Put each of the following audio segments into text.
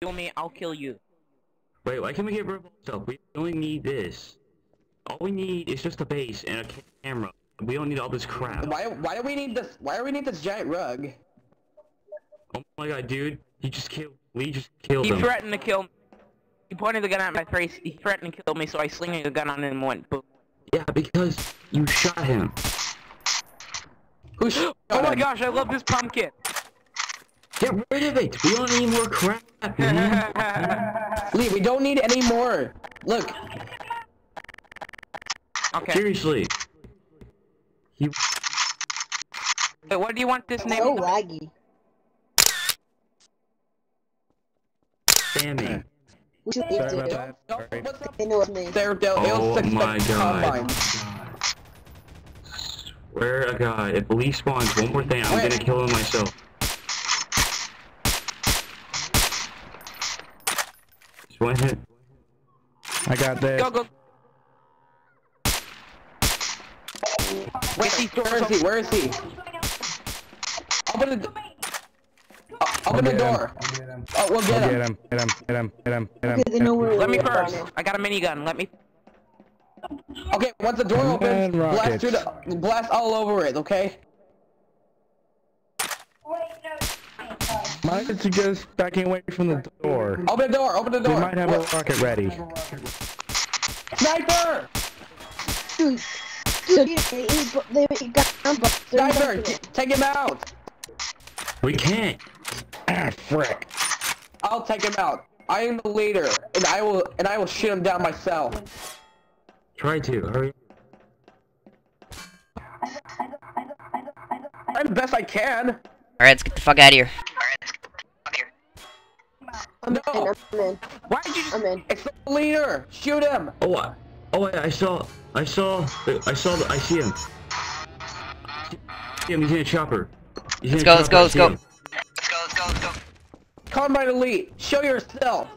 kill me, I'll kill you. Wait, why can't we get rid of stuff? We only need this. All we need is just a base and a camera. We don't need all this crap. Why why do we need this why do we need this giant rug? Oh my god, dude. He just killed. Lee just killed He him. threatened to kill me. He pointed the gun at my face. He threatened to kill me, so I slinged a gun on him and went boom. Yeah, because you shot him. Who shot Oh my him? gosh, I love this pumpkin. Get rid of it. We don't need more crap, man. Lee, we don't need any more. Look, okay. Seriously. He. Wait, what do you want this name? So laggy. Spamming. We should Sorry about that. Sorry. what's up? They know it's me. They're, they're, Oh my God. combine. Swear to God, if Lee spawns one more thing, I'm Wait. gonna kill him myself. One hit. I got that. Go, go. Wait, these where is he? Where is he? Open the do- O- Open the get him. door. Oh, we'll I'll get get him. him. Get him. Get him. Get him. Get him. Okay, they know where Let me first. I got a minigun. Let me. Okay, once the door opens, blast through the blast all over it. Okay. Might suggest backing away from the door. Open the door. Open the door! We might have a rocket ready. Sniper! Dude, dude, they, they, they got Sniper! Take him out! We can't. Ah, frick. I'll take him out. I am the leader, and I will and I will shoot him down myself. Try to. Hurry. I'm the best I can. Alright, let's get the fuck out of here. I'm No. in, I'm in, Why did you just? I'm in. It's the leader. Shoot him. Oh, I, oh, I, I saw. I saw. I saw. The, I see him. See him. He's in a chopper. He's in Let's a go, let's chopper, go, I let's see go. him. Combine elite. Show yourself.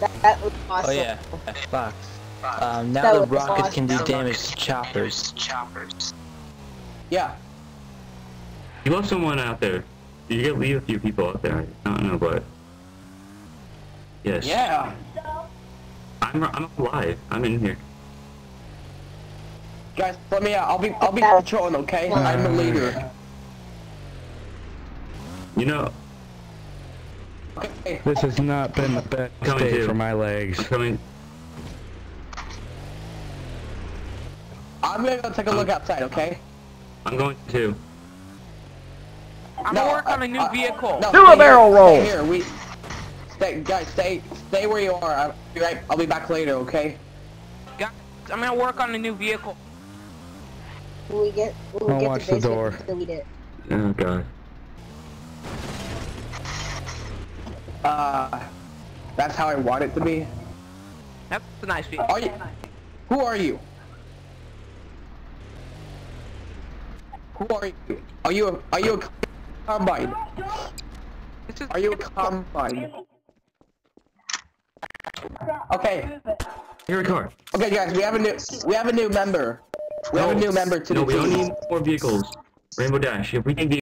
That, that was awesome. Oh yeah, Fox. Um, now That the was rockets can do damage to choppers. choppers. Yeah. You left someone out there. You gotta leave a few people out there. I don't know, but yes. Yeah. I'm. I'm alive. I'm in here. Guys, let me out. I'll be I'll be Okay. patrolling. Okay. I'm the leader. You know. Okay. This has not been the best Coming day to. for my legs. I'm legs. coming. I'm gonna go take a look outside. Okay. I'm going to. I'm No, gonna work on a new I- vehicle. No, Do a stay here, barrel roll. Stay here. We. Stay, guys. Stay. Stay where you are. I'll be right. I'll be back later. Okay. Guys, I'm gonna work on a new vehicle. When we get, when we I'll get watch to the basement, door. just delete it. Oh god. Uh, that's how I want it to be. That's a nice view. Are you? Who are you? Who are you? Are you a, are you a combine? This is Are you a combine? Okay, Here, a car. okay, guys, we have a new we have a new member. We have a new member to No, the we don't need more vehicles. Rainbow Dash. If we can get